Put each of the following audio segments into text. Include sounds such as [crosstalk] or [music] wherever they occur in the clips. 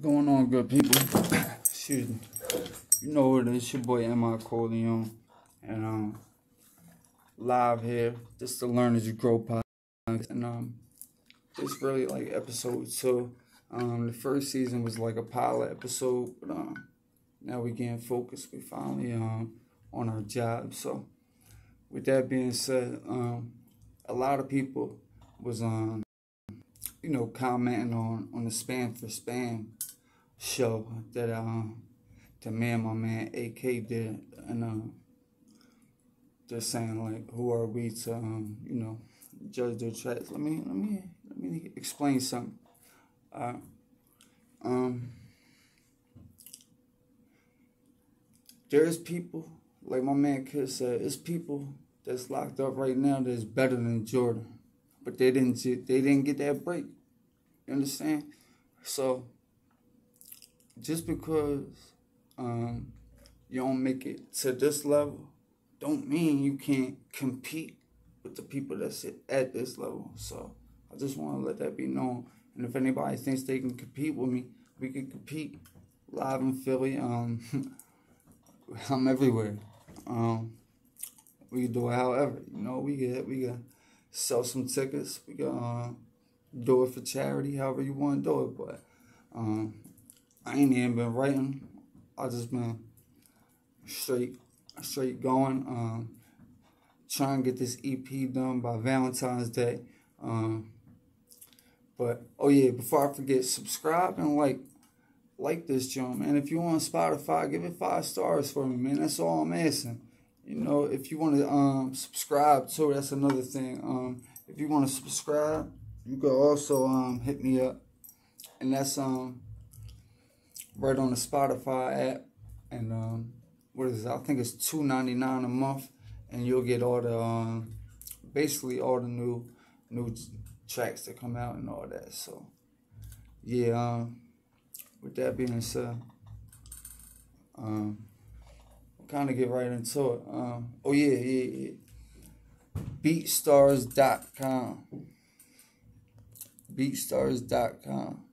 going on, good people? [coughs] Excuse me. You know what it is, your boy M.I. Corleone. And um live here. This is the Learn As You Grow podcast. And um it's really like episode two. Um the first season was like a pilot episode, but um now we getting focused. We finally um on our job. So with that being said, um a lot of people was um you know commenting on on the spam for spam show that um the man my man AK did and um they're saying like who are we to um you know judge their tracks. Let me let me let me explain something. Uh, um there's people like my man Kid said, it's people that's locked up right now that's better than Jordan, but they didn't they didn't get that break. You understand? So just because um, you don't make it to this level, don't mean you can't compete with the people that's at this level. So I just want to let that be known. And if anybody thinks they can compete with me, we can compete live in Philly. Um, [laughs] I'm everywhere. Um, we can do it however. You know, we get we can sell some tickets. We can uh, do it for charity, however you want to do it. But um, I ain't even been writing. I just been straight straight going. Um, trying to get this EP done by Valentine's Day. Um, but oh yeah, before I forget, subscribe and like like this joint, man. If you want Spotify, give it five stars for me, man. That's all I'm asking. You know, if you want to um subscribe too, that's another thing. Um, if you want to subscribe, you can also um hit me up, and that's um right on the Spotify app, and um what is it? I think it's two ninety nine a month, and you'll get all the um basically all the new new tracks that come out and all that. So yeah, um, with that being said, um kind of get right into it. Um, oh yeah, yeah, yeah. Beatstars.com. Beatstars.com.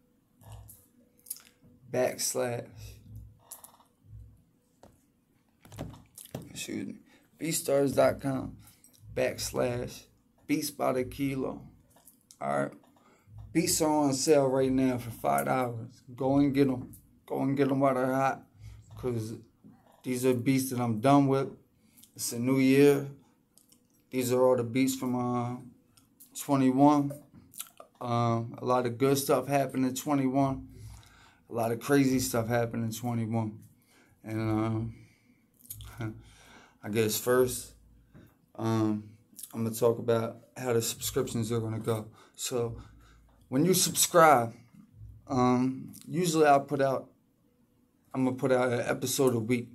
Backslash. Excuse me. Beatstars.com. Backslash. Beats by the kilo. Alright. Beats are on sale right now for five dollars. Go and get them. Go and get them while they're hot. Cause these are beats that I'm done with. It's a new year. These are all the beats from uh, 21. Um, a lot of good stuff happened in 21. A lot of crazy stuff happened in 21. And um, [laughs] I guess first, um, I'm going to talk about how the subscriptions are going to go. So when you subscribe, um, usually I'll put out, I'm going to put out an episode a week.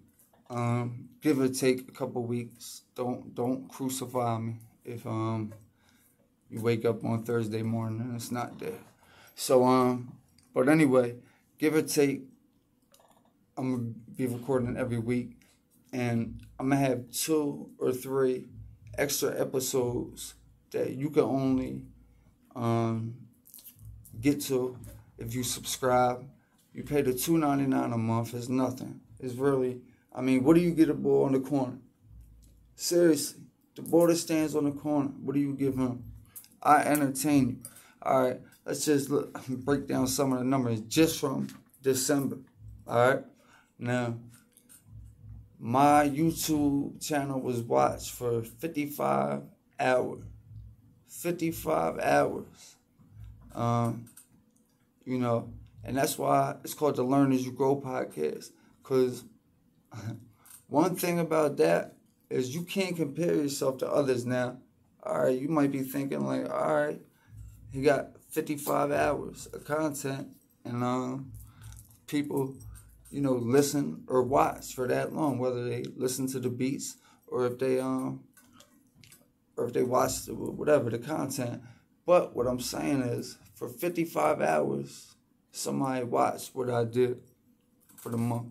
Um, give or take a couple weeks. Don't don't crucify me if um you wake up on Thursday morning and it's not there. So um, but anyway, give or take. I'm gonna be recording every week, and I'm gonna have two or three extra episodes that you can only um get to if you subscribe. You pay the two ninety nine a month. It's nothing. It's really I mean, what do you get a boy on the corner? Seriously, the boy that stands on the corner, what do you give him? I entertain you. All right, let's just look, [laughs] break down some of the numbers just from December. All right, now my YouTube channel was watched for 55 hours. 55 hours. Um, you know, and that's why it's called the Learn As You Grow podcast. Because [laughs] one thing about that is you can't compare yourself to others now. All right, you might be thinking like, all right, he got 55 hours of content, and um, people, you know, listen or watch for that long, whether they listen to the beats or if they um, or if they watch the, whatever the content. But what I'm saying is, for 55 hours, somebody watched what I did for the month.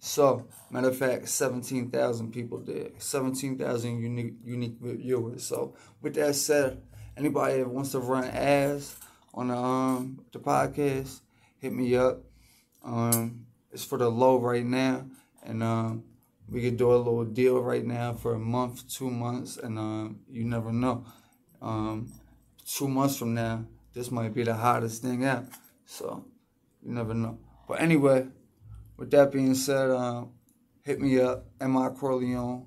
So, matter of fact, 17,000 people did. 17,000 unique unique viewers. So, with that said, anybody that wants to run ads on the, um, the podcast, hit me up. Um, it's for the low right now, and um, we could do a little deal right now for a month, two months, and um, you never know. Um, two months from now, this might be the hottest thing out. So you never know. But anyway, with that being said, um, hit me up, M.I. Corleone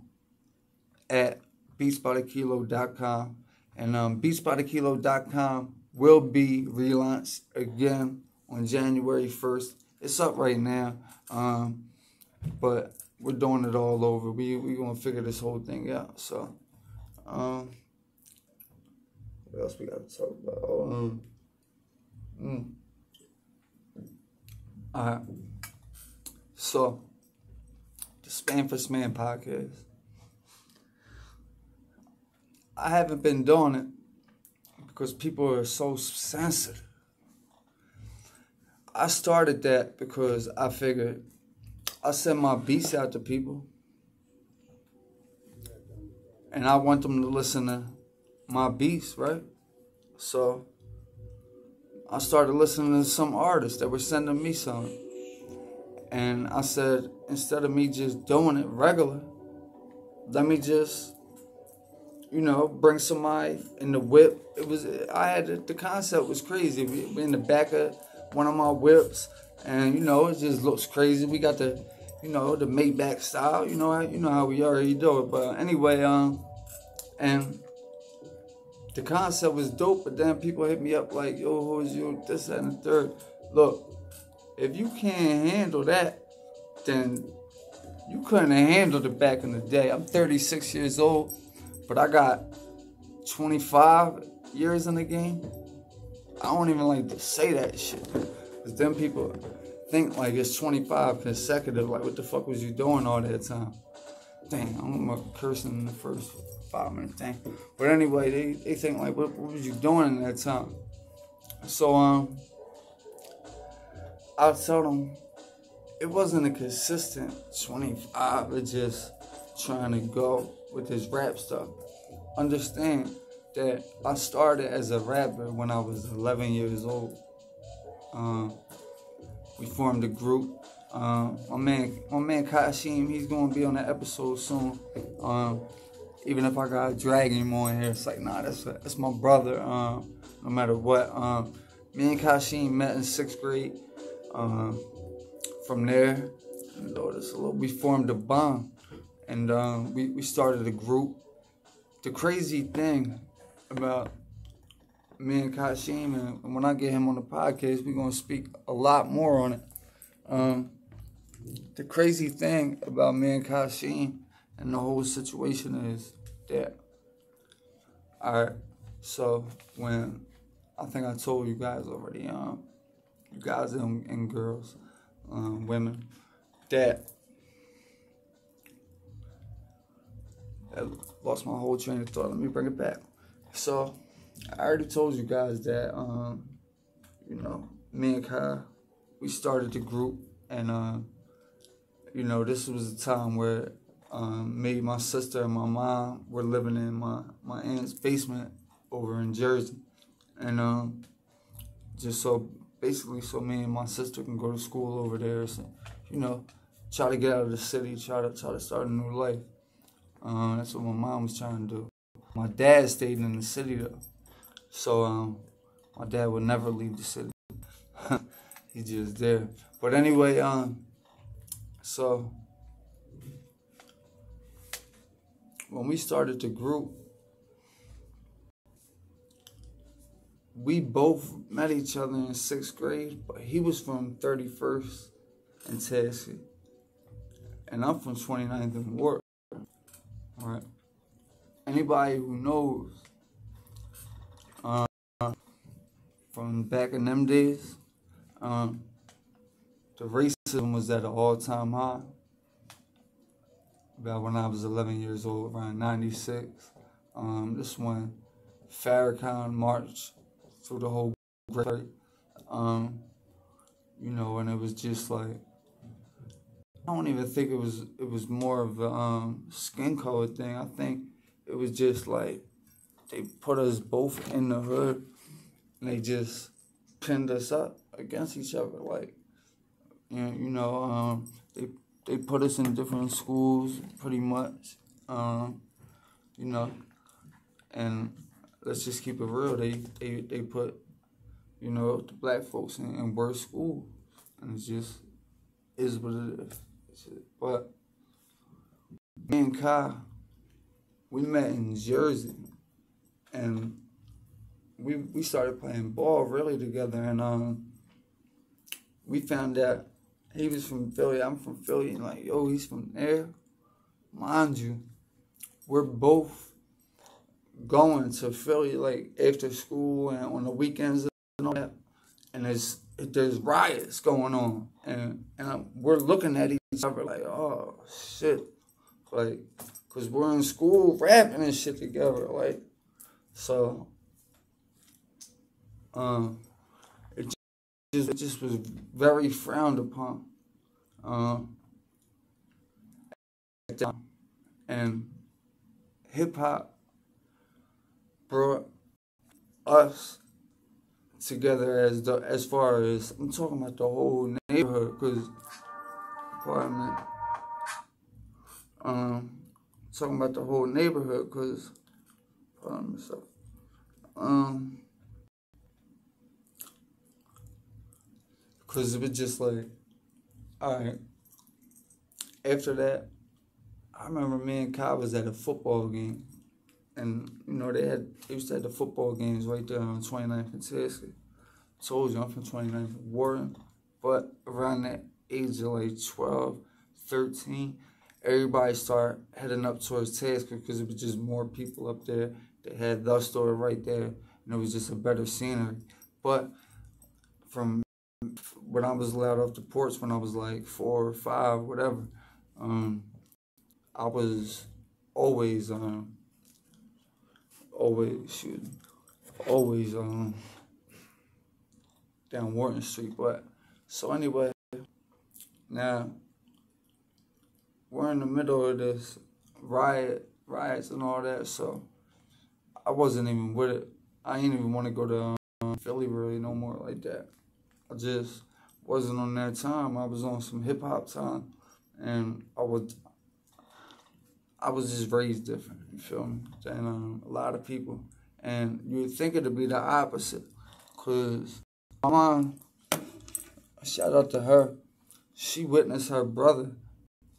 at beatsbykilo.com. And um, beatsbykilo.com will be relaunched again on January 1st. It's up right now, um, but we're doing it all over. We we gonna figure this whole thing out. So, um, what else we got to talk about? Um, mm. All right. So, the Span for podcast. I haven't been doing it because people are so sensitive. I started that because I figured I send my beats out to people and I want them to listen to my beats, right? So I started listening to some artists that were sending me some. And I said, instead of me just doing it regular, let me just, you know, bring somebody in the whip. It was, I had, the concept was crazy. In the back of one of my whips, and you know, it just looks crazy. We got the, you know, the Maybach style. You know, you know how we already do it. But anyway, um, and the concept was dope, but then people hit me up like, yo, who is you? This, and the third. Look, if you can't handle that, then you couldn't handle it back in the day. I'm 36 years old, but I got 25 years in the game. I don't even like to say that shit. Because them people think like it's 25 consecutive. Like, what the fuck was you doing all that time? Dang, I'm cursing in the first five minutes. Dang. But anyway, they, they think like, what, what was you doing in that time? So, um, I tell them it wasn't a consistent 25. It's just trying to go with this rap stuff. Understand that I started as a rapper when I was 11 years old. Um, we formed a group. Um, my man, my man Kashim, he's gonna be on that episode soon. Um, even if I gotta drag him on here, it's like, nah, that's that's my brother. Um, no matter what. Um, me and Kashim met in sixth grade. Um, from there, it's a little, we formed a bond, and um, we we started a group. The crazy thing about me and Kashim, and when I get him on the podcast, we're gonna speak a lot more on it. Um, the crazy thing about me and Kashim and the whole situation is that, alright, so when I think I told you guys already, um, you guys and, and girls, um, women, that, that lost my whole train of thought. Let me bring it back. So I already told you guys that, um, you know, me and Kai, we started the group, and uh, you know, this was a time where um, me, my sister, and my mom were living in my my aunt's basement over in Jersey, and um, just so basically, so me and my sister can go to school over there, so you know, try to get out of the city, try to try to start a new life. Uh, that's what my mom was trying to do. My dad stayed in the city though. So um, my dad would never leave the city. [laughs] He's just there. But anyway, um, so when we started the group, we both met each other in sixth grade, but he was from 31st in Tennessee. And I'm from 29th and Ward. Right anybody who knows uh, from back in them days, um, the racism was at an all-time high. About when I was 11 years old, around 96. Um, this one, Farrakhan marched through the whole great, um, you know, and it was just like I don't even think it was it was more of a um, skin color thing. I think it was just like they put us both in the hood and they just pinned us up against each other. Like and you know, um, they they put us in different schools pretty much. Um, you know, and let's just keep it real. They they they put you know the black folks in, in worse school, and it just is what it is. But me and Kai, we met in Jersey, and we we started playing ball really together, and um, we found out he was from Philly, I'm from Philly, and like, yo, he's from there. Mind you, we're both going to Philly like after school and on the weekends and all that, and there's there's riots going on, and and we're looking at each other like, oh shit, like, cause we're in school rapping and shit together, like, so, um, it just it just was very frowned upon, um, and hip hop brought us together as the as far as I'm talking about the whole neighborhood because apartment um talking about the whole neighborhood because pardon myself um because it was just like all right after that I remember me and Kai was at a football game and you know they had they used to have the football games right there on 29th and Tasker. Told you I'm from 29th Warren, but around that age of like 12, 13, everybody started heading up towards Tasker because it was just more people up there. They had the store right there, and it was just a better scenery. But from when I was allowed off the porch when I was like four or five, whatever, um, I was always um, always shooting, always um down Wharton Street. But so anyway, now we're in the middle of this riot, riots and all that. So I wasn't even with it. I didn't even want to go to um, Philly really no more like that. I just wasn't on that time. I was on some hip hop time, and I was I was just raised different, you feel me, than um, a lot of people. And you would think it to be the opposite. Because my mom, shout out to her, she witnessed her brother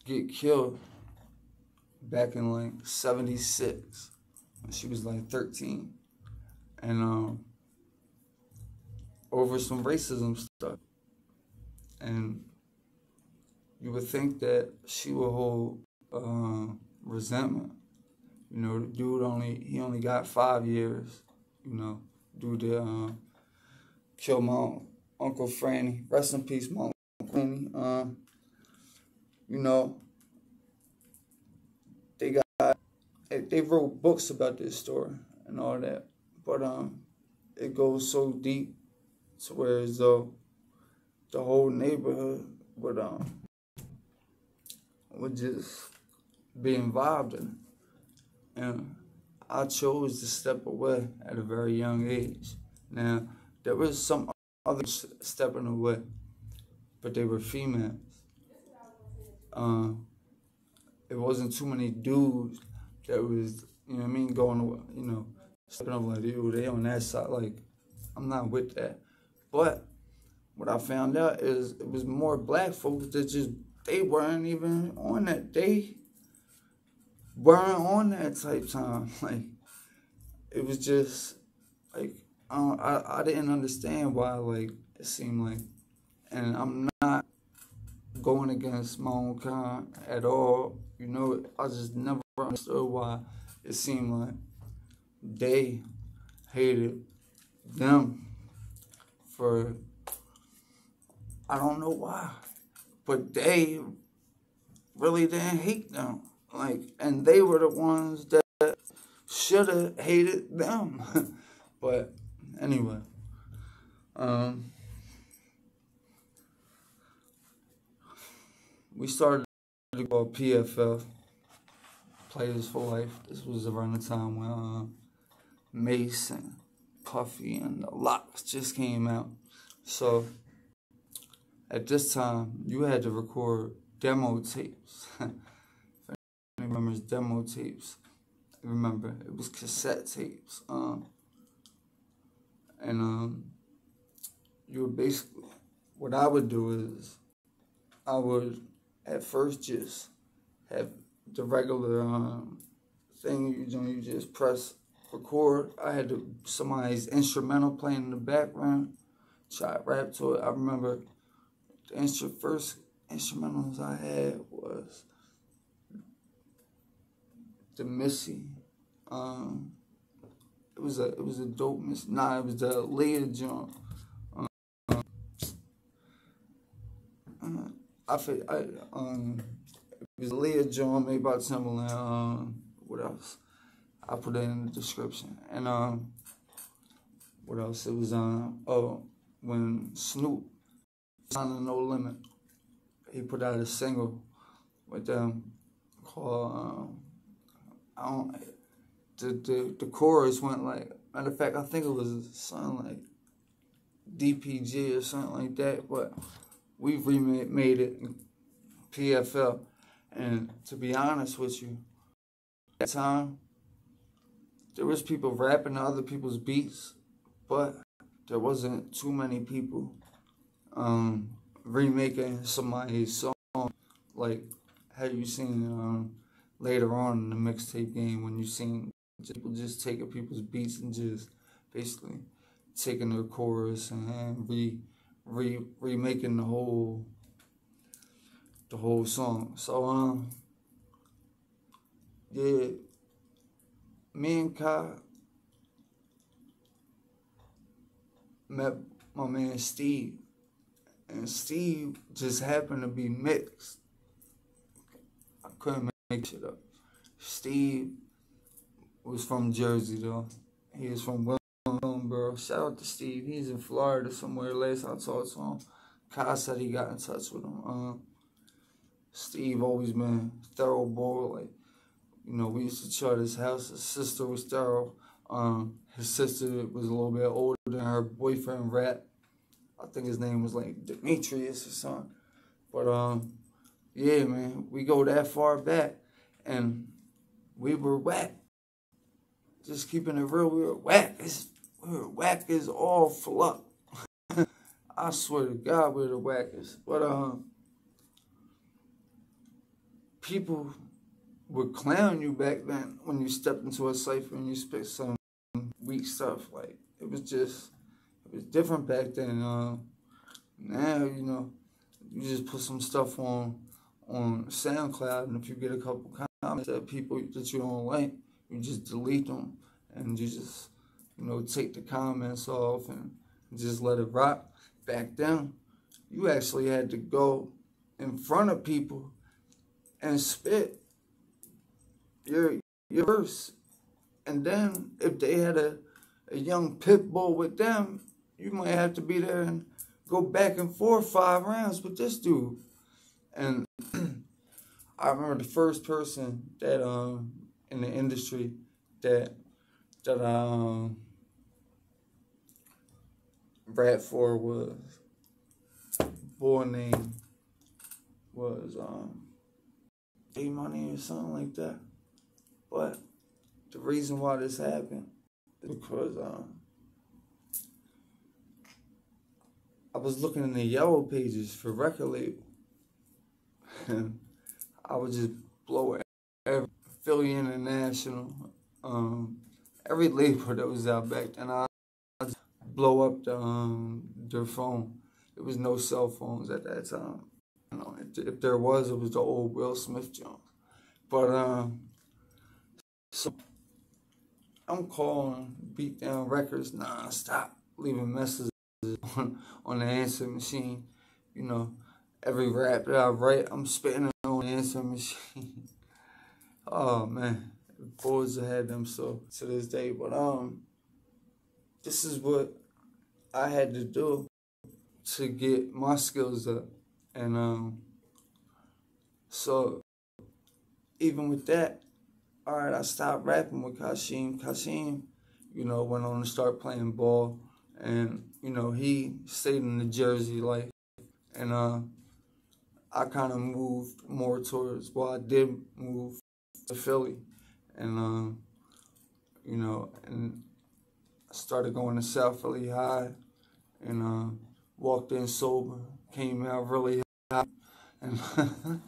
get killed back in like 76. When she was like 13. And um, over some racism stuff. And you would think that she would hold uh, resentment. You know, dude only he only got five years. You know, due to uh, kill my uncle Franny. Rest in peace, my uncle Franny. Um, you know, they got they wrote books about this story and all that, but um, it goes so deep to where as though the whole neighborhood would um would just be involved in And I chose to step away at a very young age. Now, there was some others stepping away, but they were females. Uh, it wasn't too many dudes that was, you know what I mean, going, you know, stepping up like, they on that side. Like, I'm not with that. But what I found out is it was more black folks that just, they weren't even on that. They weren't on that type time. [laughs] Like it was just like I, I I didn't understand why like it seemed like, and I'm not going against my own kind at all. You know, I just never understood why it seemed like they hated them for I don't know why, but they really didn't hate them. Like, and they were the ones that should have hated them. [laughs] but anyway, um, we started to go PFL, Players for Life. This was around the time when uh, Mason, Puffy, and the LOX just came out. So at this time you had to record demo tapes. [laughs] remembers demo tapes. Remember, it was cassette tapes. Um, and um, you would basically, what I would do is, I would at first just have the regular um, thing you know, you just press record. I had to, somebody's instrumental playing in the background. Try rap to it. I remember the instru- first instrumentals I had was the Missy. Um, it was a it was a dope Missy. Nah, it was the Leah jump. Um, uh, I I um it was Leah John made by Timbaland. Um, what else? I put it in the description. And um, what else? It was um oh when Snoop signed No Limit, he put out a single with them called um, Don't the the the chorus went like matter of fact I think it was something like DPG or something like that, but we remade it in PFL. And to be honest with you, at that time there was people rapping to other people's beats, but there wasn't too many people um, remaking somebody's song. Like, have you seen um, later on in the mixtape game when you seen people just taking people's beats and just basically taking their chorus and re re remaking the whole the whole song. So um yeah me and Kai met my man Steve. And Steve just happened to be mixed. I couldn't make shit up. Steve was from Jersey though. He is from Williamsboro. Shout out to Steve. He's in Florida somewhere. Last I talked to him, Kai said he got in touch with him. Um, Steve always been thorough boy. Like you know, we used to at his house. His sister was thorough. Um, his sister was a little bit older than her boyfriend, Rat. I think his name was like Demetrius or something. But um, yeah, man, we go that far back, and we were whack. Just keeping it real, we were whack. It's, we were whack as all fluff. [laughs] I swear to God, we're the wackest. But um, people would clown you back then when you stepped into a cipher and you spit some weak stuff. Like it was just, it was different back then. Uh, now you know, you just put some stuff on on SoundCloud, and if you get a couple Um, comments that people that you don't like, you just delete them and you just, you know, take the comments off and just let it rock. Back then, you actually had to go in front of people and spit your your verse. And then if they had a, a young pit bull with them, you might have to be there and go back and forth five rounds with this dude. And I remember the first person that um in the industry that that um rap for was boy name was um A Money or something like that. But the reason why this happened is because um, I was looking in the yellow pages for record label. [laughs] I would just blow every Philly International, um, every label that was out back then. I just blow up the um, their phone. There was no cell phones at that time. You know, if, if there was, it was the old Will Smith Jones. But um, so I'm calling Beatdown Records non-stop, leaving messages [laughs] on, on the answer machine. You know, every rap that I write, I'm spitting it on the answer machine. oh man, boys had them so to this day. But um, this is what I had to do to get my skills up, and um, so even with that, all right, I stopped rapping with Kashim. Kashim, you know, went on to start playing ball, and you know he stayed in the Jersey life, and uh, I kind of moved more towards. Well, I did move to Philly, and uh, you know, and I started going to South Philly High, and uh, walked in sober, came out really high, and [laughs]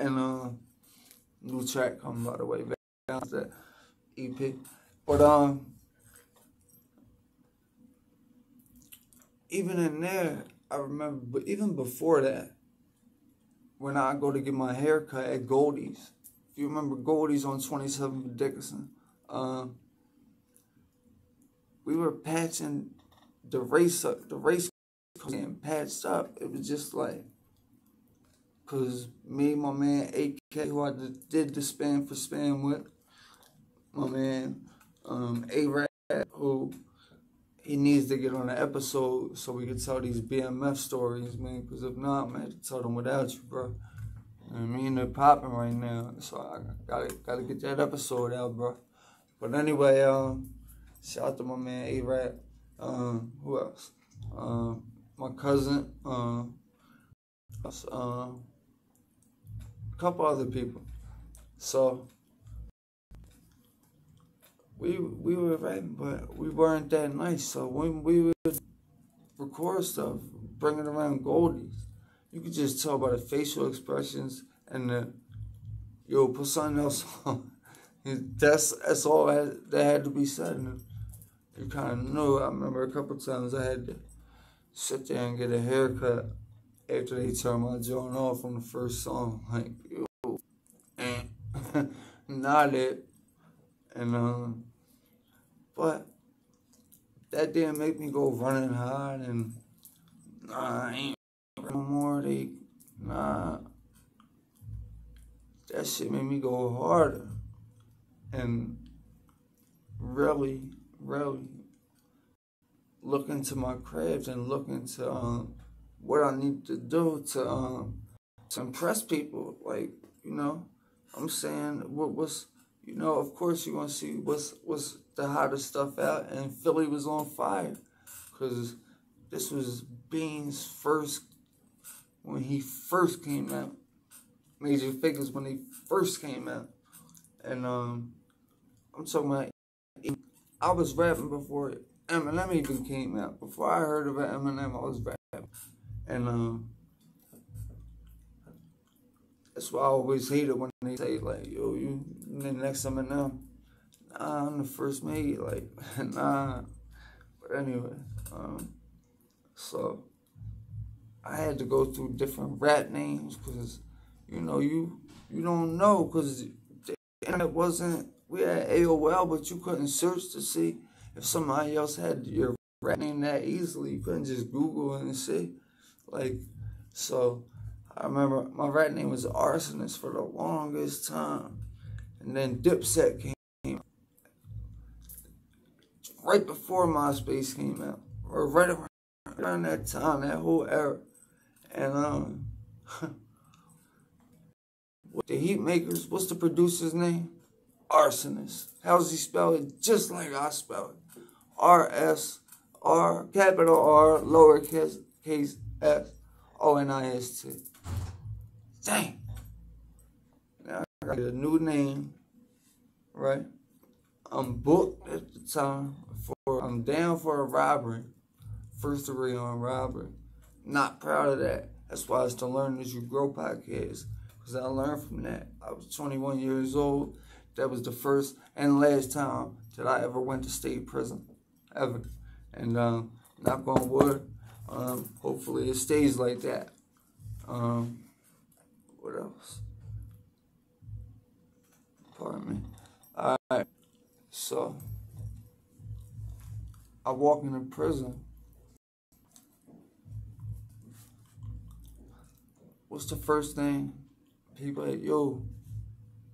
and uh, new track coming by the way, down that EP, but um. Even in there, I remember, but even before that, when I go to get my hair cut at Goldie's, if you remember Goldie's on 27th Dickinson, um, we were patching the race up, the race getting patched up. It was just like, cause me, my man AK, who I did the span for span with, my man um, A-Rap, who he needs to get on an episode so we can tell these BMF stories, man. Because if not, man, to tell them without you, bro. I mean, they're popping right now, so I gotta gotta get that episode out, bro. But anyway, um, shout out to my man A Rap. Um, who else? Um, my cousin. Um, um, a couple other people. So we we were rapping, but we weren't that nice. So when we would record stuff, bring it around Goldie's, you could just tell by the facial expressions and the yo put something else on. [laughs] that's that's all that, that had to be said. And you kind of knew. I remember a couple times I had to sit there and get a haircut after they turned my joint off on the first song. Like yo, and [laughs] not it. And um, but that didn't make me go running hard and nah, I ain't no more. They nah, that shit made me go harder and really, really look into my craft and look into um, what I need to do to um, to impress people. Like you know, I'm saying what was you know, of course you want to see what's what's the hottest stuff out, and Philly was on fire because this was Beans' first when he first came out. Major Figgas when he first came out, and um, I'm talking about. I was rapping before Eminem even came out. Before I heard about Eminem, I was rapping, and um. That's why I always hate it when they say like, "Yo, you the next Eminem." Nah, I'm the first mate. Like, [laughs] nah. But anyway, um, so I had to go through different rap names because, you know, you you don't know because the internet wasn't. We had AOL, but you couldn't search to see if somebody else had your rap name that easily. You couldn't just Google and see, like, so. I remember my right name was Arsonist for the longest time. And then Dipset came right before MySpace came out. Or right around, around that time, that whole era. And um [laughs] the Heatmakerz, what's the producer's name? Rsonist. How's he spell it? Just like I spell it. R S R capital R lowercase case S O N I S T. Dang. Now I got a new name, right? I'm booked at the time for, I'm down for a robbery. First degree on robbery. Not proud of that. That's why it's the Learn As You Grow podcast. Because I learned from that. I was 21 years old. That was the first and last time that I ever went to state prison. Ever. And um, knock on wood, um, hopefully it stays like that. Um, what else? Pardon me. Alright, so I walk into prison. What's the first thing people like, yo,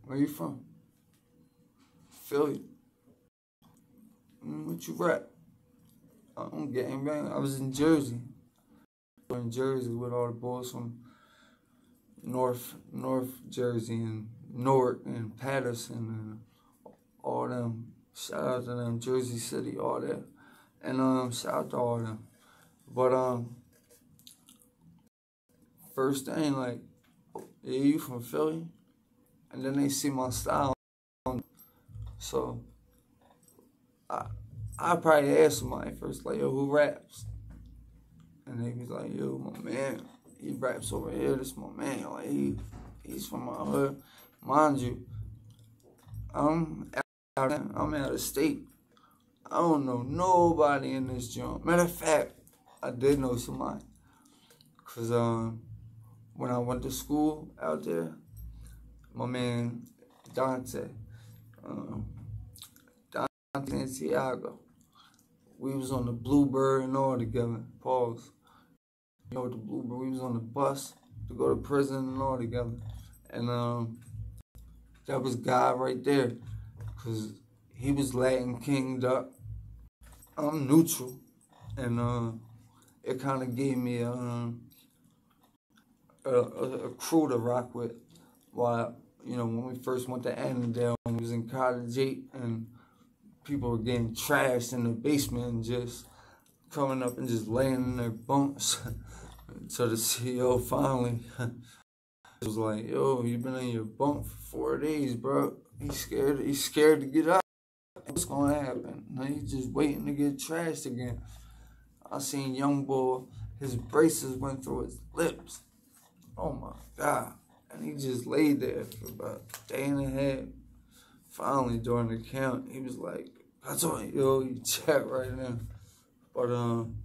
where you from? Philly. Mm, what you rap? I'm getting bang. I was in Jersey. In Jersey with all the boys from North North Jersey and Newark and Paterson and all them. Shout out to them, Jersey City, all that. And um shout out to all them. But um first thing like, yeah, you from Philly? And then they see my style. So I I probably ask somebody first, like, yo, who raps? And they be like, yo, my man, he raps over here, this my man. Like he he's from my hood. Mind you, I'm out I'm out of state. I don't know nobody in this joint. Matter of fact, I did know somebody. Cause um when I went to school out there, my man Dante, um, Dante Santiago, we was on the Bluebird and all together. Pause. You know with the Bluebird. We was on the bus to go to prison and all together, and um, that was God right there, cause he was Latin Kinged up. I'm neutral, and uh, it kind of gave me a, um, a, a, a crew to rock with. While you know when we first went to Annandale, we was in College Eight, and people were getting trashed in the basement and just coming up and just laying in their bunks. [laughs] so the CEO finally [laughs] was like, "Yo, you been in your bunk for four days, bro. He's scared. He's scared to get up. What's gonna happen? Now he's just waiting to get trashed again." I seen young boy, his braces went through his lips. Oh my god! And he just laid there for about a day and a half. Finally, during the count, he was like, I told you, yo, you [laughs] chat right now. But, um,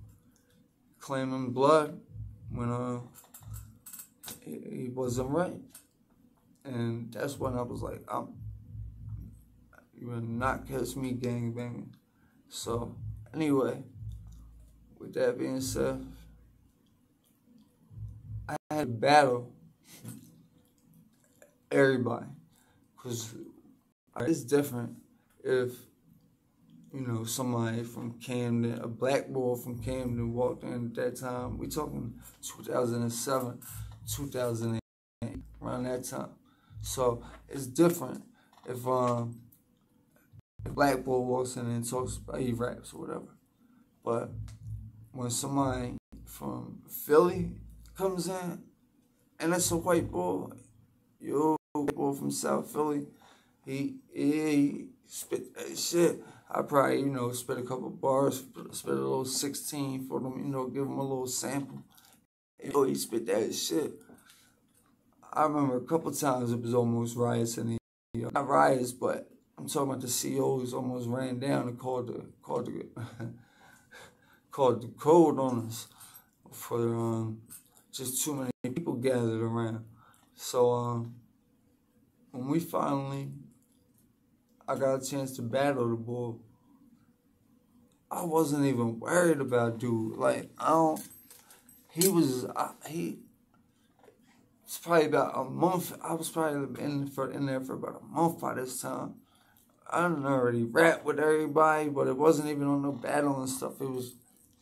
claiming blood when, he, he wasn't right. And that's when I was like, I'm, you will not catch me gang banging. So, anyway, with that being said, I had to battle everybody. Because it's different if, you know, somebody from Camden, a black boy from Camden walked in at that time. We talking 2007, 2008, around that time. So it's different if um a black boy walks in and talks about he raps or whatever. But when somebody from Philly comes in and it's a white boy, yo, boy from South Philly, he, he spit that shit. I probably, you know, spit a couple bars, spit a little 16 for them, you know, give them a little sample. You know, he spit that shit. I remember a couple times it was almost riots in the, not riots, but I'm talking about the COs almost ran down and called the, called the, [laughs] called the code on us for um, just too many people gathered around. So um, when we finally I got a chance to battle the bull. I wasn't even worried about dude. Like I don't. He was I, he. It's probably about a month. I was probably in for in there for about a month by this time. I didn't already rap with everybody, but it wasn't even on no battle and stuff. It was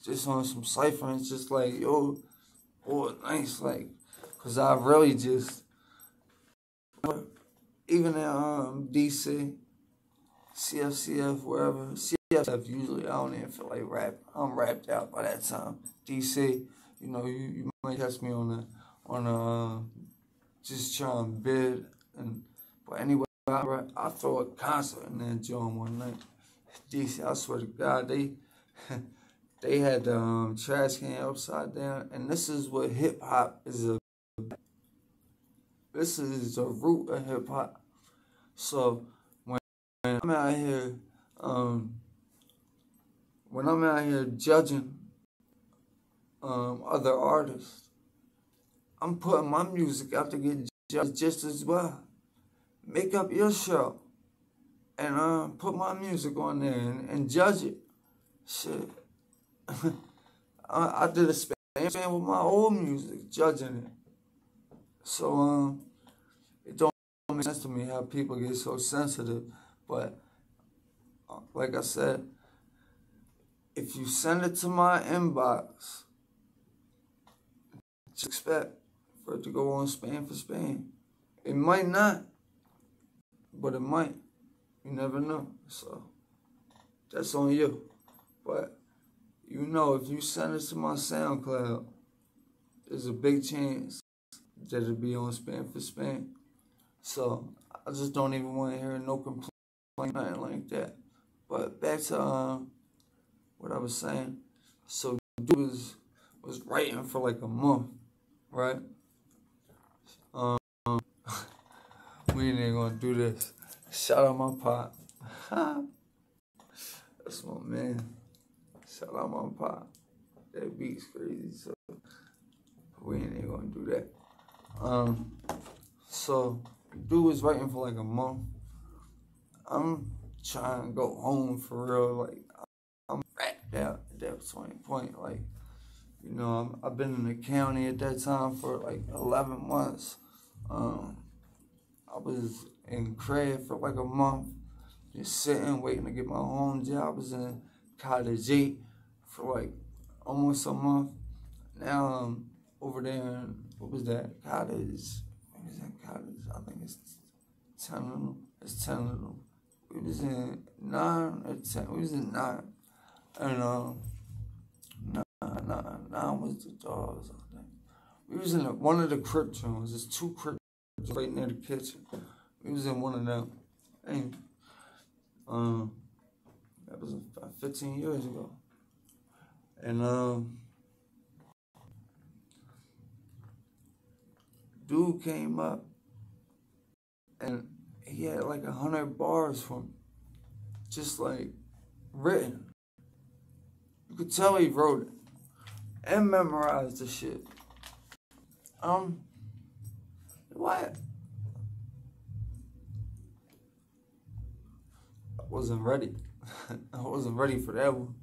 just on some cipher it's just like yo, boy, nice like, cause I really just even in um DC CFCF, wherever. CFCF usually I don't even feel like rap. I'm rapped out by that time. DC, you know, you, you might catch me on the on a uh, just trying to bid and but anyway, I, I throw a concert in that joint one night. DC, I swear to God, they [laughs] they had the um, trash can upside down, and this is what hip hop is a. This is the root of hip hop. So I'm out here, um, when I'm out here judging um, other artists, I'm putting my music out to get judged just as well. Make up your show and uh, put my music on there and, and judge it. Shit. [laughs] I, I, did a span with my old music, judging it. So um, it don't make sense to me how people get so sensitive but like I said, if you send it to my inbox, just expect for it to go on Span for Span. It might not, but it might. You never know. So that's on you. But you know, if you send it to my SoundCloud, there's a big chance that it'll be on Span for Span. So I just don't even want to hear no complaint, nothing like that. But back to uh, what I was saying. So dude was was writing for like a month, right? Um, [laughs] we ain't gonna do this. Shout out my pop. [laughs] That's my man. Shout out my pop. That beat's crazy, so we ain't gonna do that. Um, so dude was writing for like a month. I'm trying to go home for real. Like I'm wrapped out at that point. Like, you know, i have been in the county at that time for like 11 months. Um, I was in Craig for like a month, just sitting, waiting to get my home job. I was in Cottage 8 for like almost a month. Now I'm over there in, what was that, Cottage, what was that Cottage? I think it's 10 of them. It's 10 of them. We was in 9 or 10, we was in 9. And, um, nine, nine, nine was the dogs, I think. We was in a, one of the crypt rooms. There's two crypt right near the kitchen. We was in one of them. And, um, that was about 15 years ago. And, um, dude came up and he had like a hundred bars from just like written. You could tell he wrote it and memorized the shit. Um, what? I wasn't ready. [laughs] I wasn't ready for that one.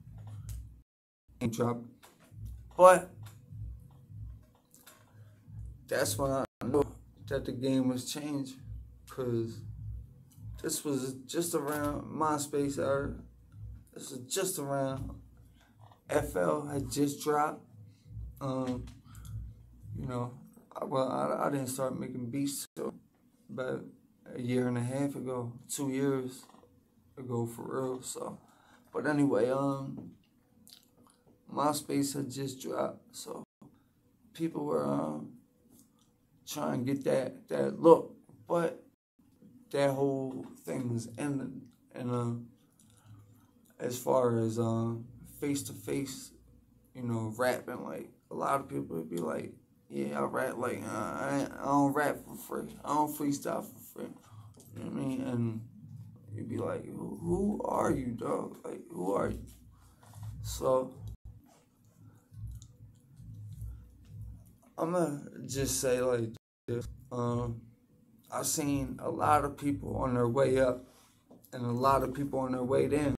Ain't dropped. But that's when I knew that the game was changed. Cause this was just around MySpace era. This was just around FL had just dropped. Um, you know, I, well, I, I didn't start making beats about a year and a half ago, two years ago for real. So, but anyway, um, MySpace had just dropped, so people were um trying to get that that look, but that whole thing was ended. And uh, as far as face to face, you know, rapping, like a lot of people would be like, "Yeah, I rap like uh, I, I don't rap for free. I don't freestyle for free." You know what I mean? And you'd be like, "Who, who are you, dog? Like, who are you?" So I'm gonna just say like this. Um, I've seen a lot of people on their way up and a lot of people on their way down.